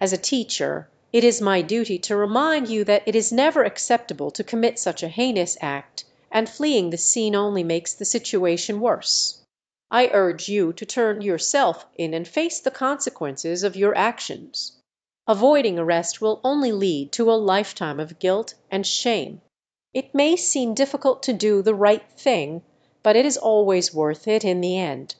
As a teacher it is my duty to remind you that it is never acceptable to commit such a heinous act, and fleeing the scene only makes the situation worse. I urge you to turn yourself in and face the consequences of your actions. Avoiding arrest will only lead to a lifetime of guilt and shame. It may seem difficult to do the right thing, but it is always worth it in the end.